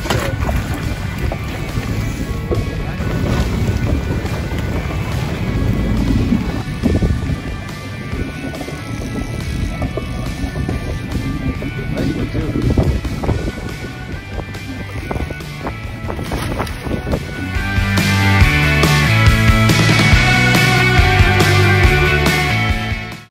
show.